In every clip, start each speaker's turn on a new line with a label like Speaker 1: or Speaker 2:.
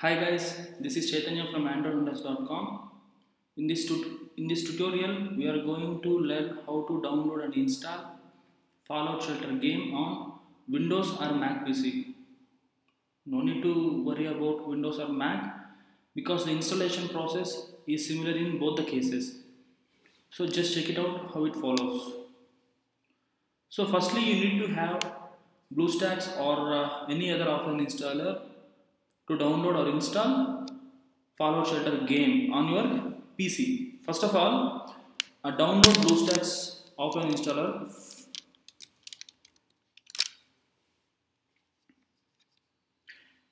Speaker 1: Hi guys, this is Chaitanya from AndroWindows.com. In this in this tutorial, we are going to learn how to download and install Fallout Shelter game on Windows or Mac PC. No need to worry about Windows or Mac because the installation process is similar in both the cases. So just check it out how it follows. So firstly, you need to have BlueStacks or uh, any other offline installer to download or install Fallout Shelter game on your PC. First of all, uh, download BlueStacks offline installer.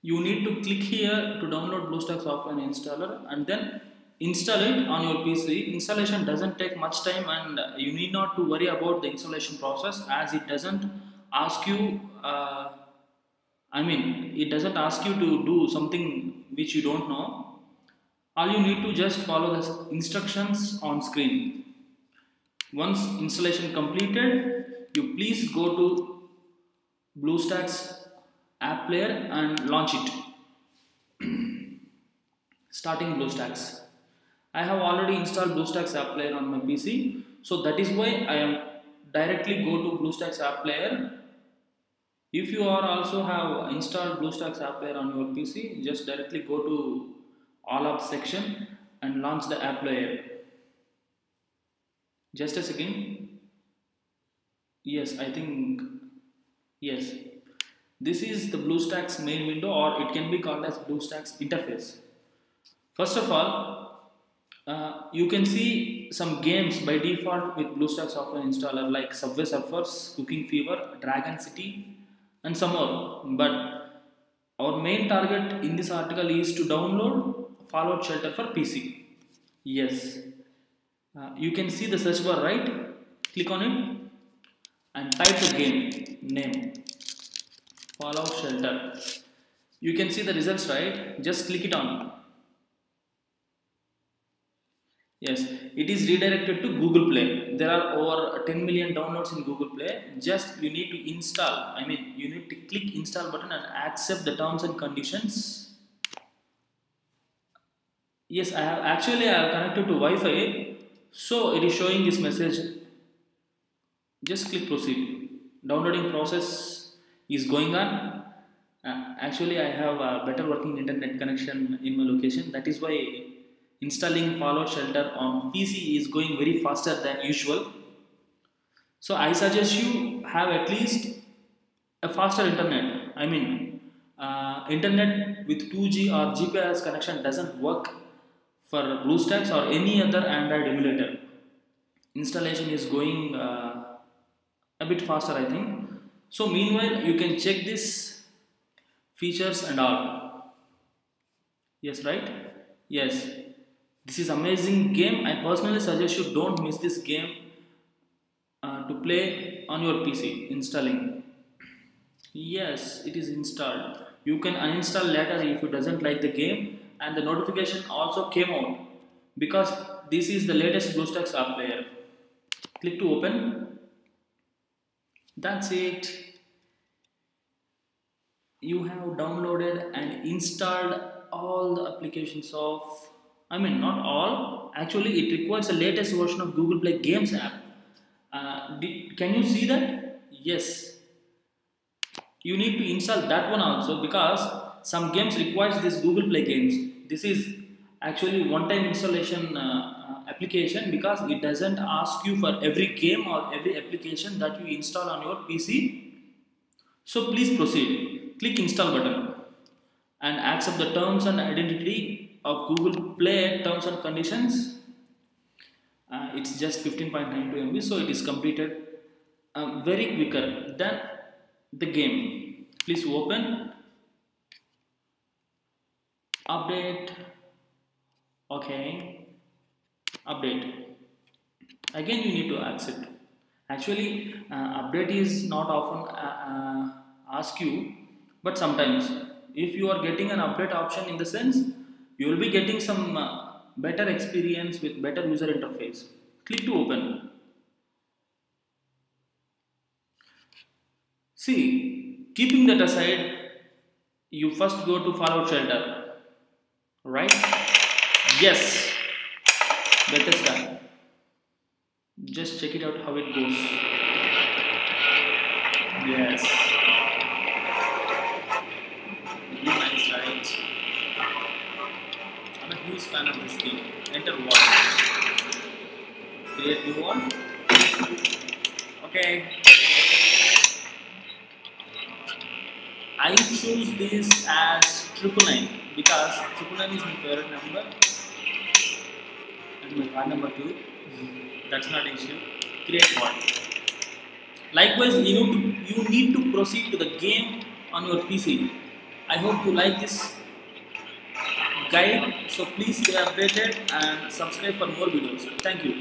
Speaker 1: You need to click here to download BlueStacks offline installer and then install it on your PC. Installation doesn't take much time and you need not to worry about the installation process as it doesn't ask you uh, I mean, it doesn't ask you to do something which you don't know. All you need to just follow the instructions on screen. Once installation completed, you please go to BlueStacks app player and launch it. Starting BlueStacks. I have already installed BlueStacks app player on my PC, so that is why I am directly go to BlueStacks app player if you are also have installed BlueStacks app player on your PC, just directly go to all apps section and launch the app player. Just a second. Yes, I think yes. This is the BlueStacks main window or it can be called as BlueStacks interface. First of all, uh, you can see some games by default with BlueStacks software installer like Subway Surfers, Cooking Fever, Dragon City, and some more. But our main target in this article is to download Fallout Shelter for PC. Yes, uh, you can see the search bar right. Click on it and type the game name Fallout Shelter. You can see the results right. Just click it on. Yes, it is redirected to Google Play. There are over 10 million downloads in Google Play. Just you need to install. I mean, you click install button and accept the terms and conditions. Yes, I have actually I have connected to Wi-Fi, so it is showing this message. Just click proceed. Downloading process is going on. Uh, actually, I have a better working internet connection in my location. That is why installing Fallout Shelter on PC is going very faster than usual. So I suggest you have at least a faster internet. I mean, uh, internet with 2G or GPS connection doesn't work for BlueStacks or any other Android emulator. Installation is going uh, a bit faster, I think. So meanwhile, you can check this features and all. Yes, right? Yes this is amazing game i personally suggest you don't miss this game uh, to play on your pc installing yes it is installed you can uninstall later if you doesn't like the game and the notification also came out because this is the latest bluestacks player click to open that's it you have downloaded and installed all the applications of I mean, not all. Actually, it requires the latest version of Google Play Games app. Uh, did, can you see that? Yes. You need to install that one also because some games requires this Google Play Games. This is actually one-time installation uh, application because it doesn't ask you for every game or every application that you install on your PC. So please proceed. Click install button and accept the terms and identity of Google Play terms and conditions. Uh, it's just 15.92 MB, so it is completed uh, very quicker than the game. Please open, update, okay, update. Again, you need to accept. Actually, uh, update is not often ask you, but sometimes if you are getting an update option in the sense you will be getting some uh, better experience with better user interface. Click to open. See, keeping that aside, you first go to Fallout Shelter. right? Yes. Bethesda just check it out how it goes. Yes. Really nice right? I'm a huge fan of this game. Enter one. Create new one. Okay I choose this as triple nine because triple nine is my favorite number and my card number two. That's not an issue. Create one. Likewise, you need to you need to proceed to the game on your PC. I hope you like this guide. So please stay updated and subscribe for more videos. Thank you.